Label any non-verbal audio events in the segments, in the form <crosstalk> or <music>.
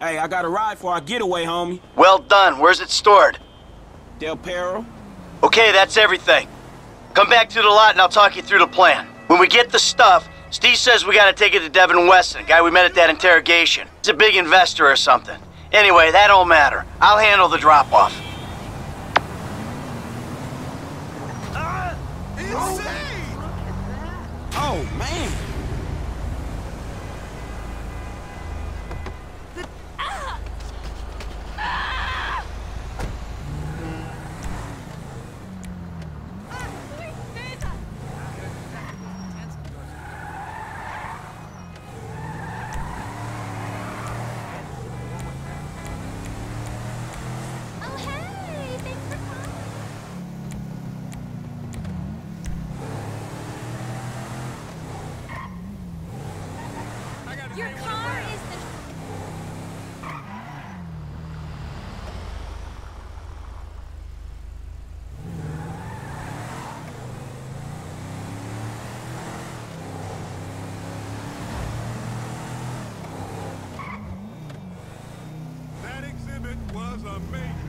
Hey, I got a ride for our getaway, homie. Well done. Where's it stored? Del Perro. Okay, that's everything. Come back to the lot and I'll talk you through the plan. When we get the stuff, Steve says we gotta take it to Devin Weston, guy we met at that interrogation. He's a big investor or something. Anyway, that don't matter. I'll handle the drop-off. Ah, oh, man. Oh, hey! Thanks for calling. Your car is the... That exhibit amazing.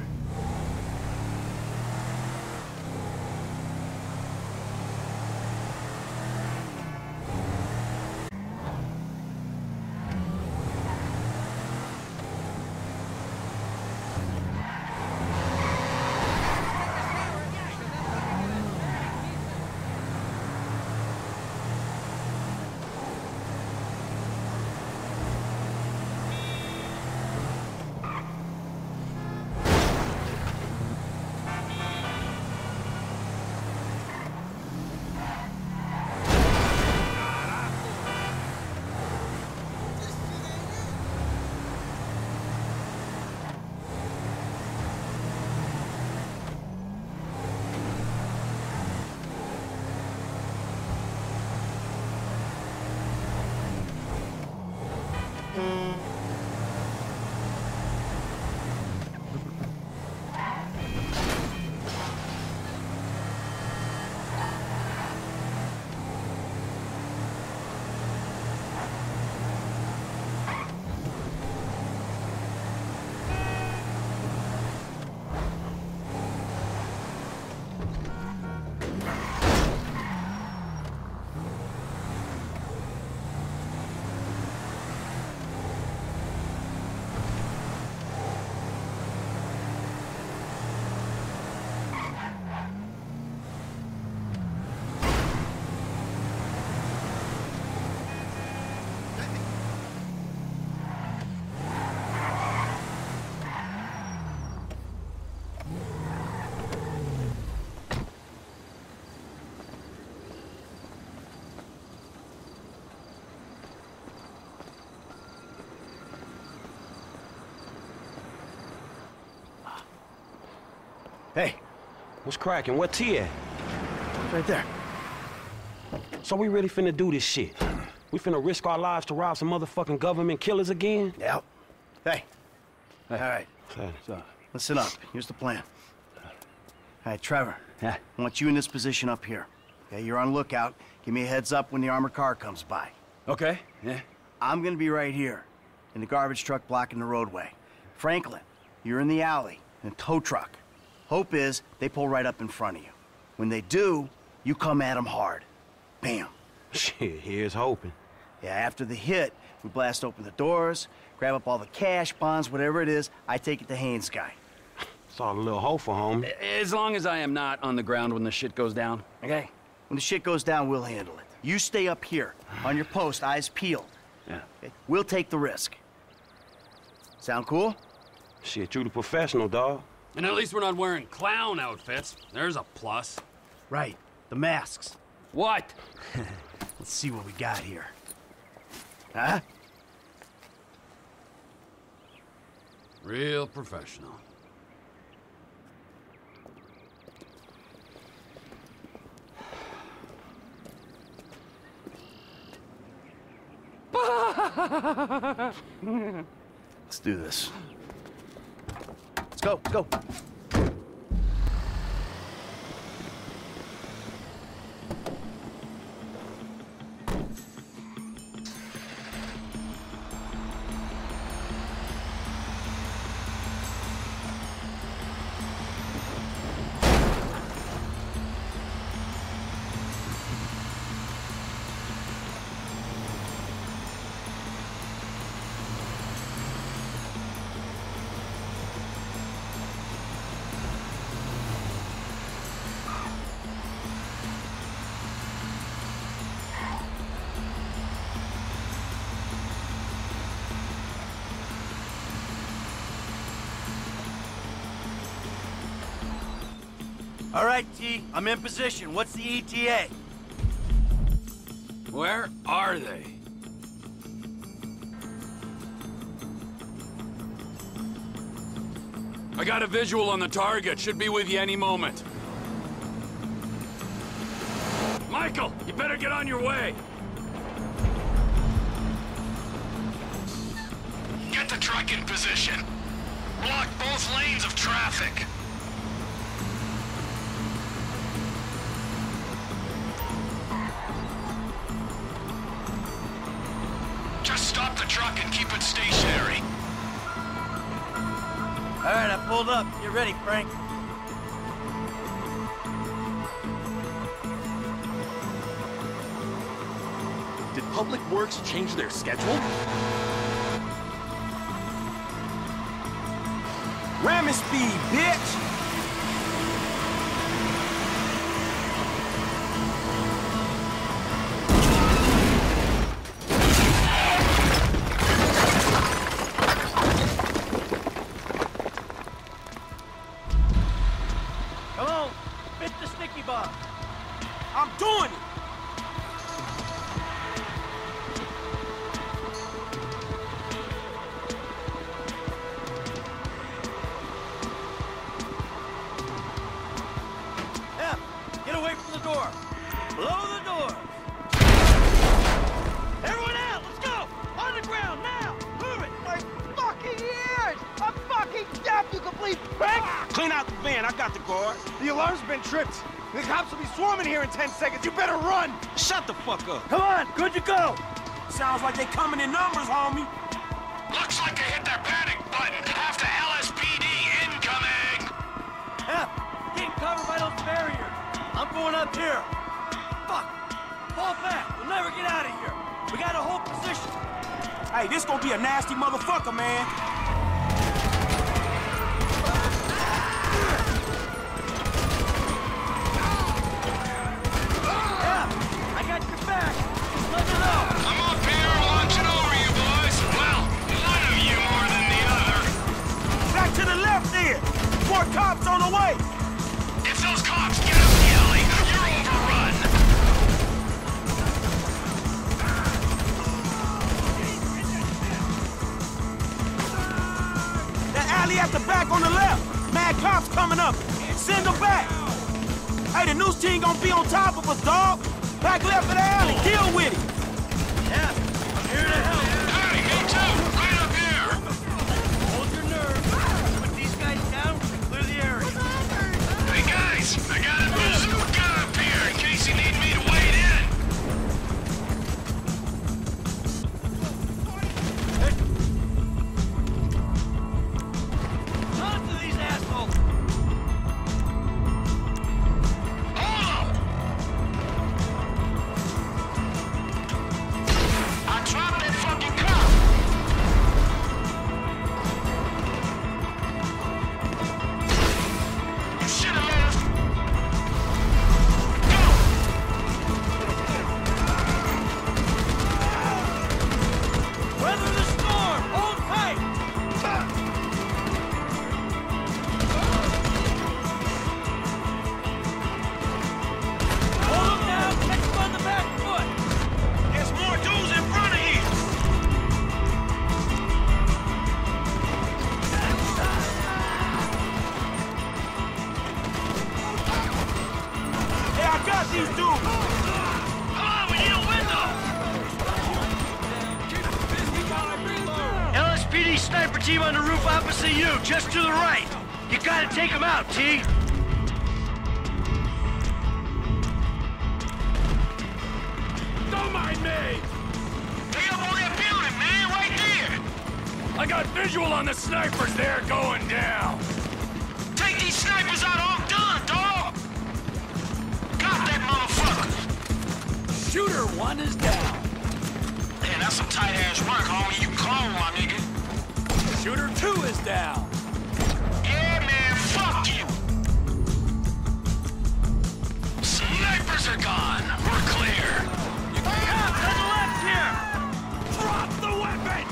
What's cracking? What T at? right there. So we really finna do this shit? We finna risk our lives to rob some motherfucking government killers again? Yep. Hey. All right. Hey. So, listen up. Here's the plan. All right, Trevor. Yeah. I want you in this position up here. Okay, you're on lookout. Give me a heads up when the armored car comes by. Okay, yeah. I'm gonna be right here, in the garbage truck blocking the roadway. Franklin, you're in the alley, in a tow truck. Hope is they pull right up in front of you. When they do, you come at them hard. Bam. Shit, here's hoping. Yeah, after the hit, we blast open the doors, grab up all the cash, bonds, whatever it is. I take it to Haines guy. Saw a little hopeful, homie. As long as I am not on the ground when the shit goes down. Okay? When the shit goes down, we'll handle it. You stay up here, on your post, eyes peeled. Yeah. Okay? We'll take the risk. Sound cool? Shit, you the professional, dog. And at least we're not wearing clown outfits. There's a plus. Right. The masks. What? <laughs> Let's see what we got here. Huh? Real professional. <laughs> Let's do this. Go, let's go. All right, T, I'm in position. What's the ETA? Where are they? I got a visual on the target. Should be with you any moment. Michael, you better get on your way. Get the truck in position. Block both lanes of traffic. All right, I pulled up. Get ready, Frank. Did Public Works change their schedule? Ramming speed, bitch! Fit the sticky bomb. I'm doing it! Deaf, you! Clean out the van, I got the guard. The alarm's been tripped. The cops will be swarming here in 10 seconds. You better run! Shut the fuck up. Come on, good to go! Sounds like they're coming in numbers, homie. Looks like they hit their panic button. Half the LSPD incoming. F, get covered by those barriers. I'm going up here. Fuck! Fall back, we'll never get out of here. We got a whole position. Hey, this gonna be a nasty motherfucker, man. More cops on the way. If those cops get up the alley, you're overrun. The alley at the back on the left. Mad cops coming up. Send them back. Hey, the news team gonna be on top of us, dog. Back left of the alley. Deal with it. F, I'm here to help. I got a these dudes. Come. LSPD sniper team on the roof opposite you, just to the right. You gotta take them out, T. Don't mind me! They up on that building, man, right there. I got visual on the snipers. They're going down. Take these snipers out, one is down. Man, that's some tight ass work, homie. You clone, my nigga. Shooter two is down. Yeah, man, fuck you. Snipers are gone. We're clear. Cops on the left here. Drop the weapon!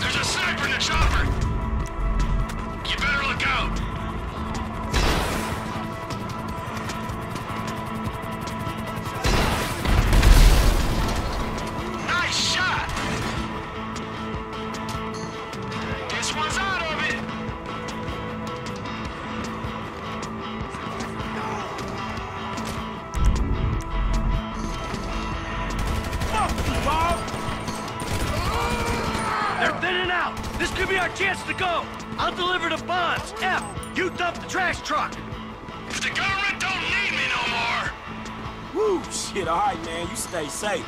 There's a sniper a chopper! They're thinning out. This could be our chance to go. I'll deliver the bonds. F, you dump the trash truck. If the government don't need me no more, Woo, shit, all right, man. You stay safe.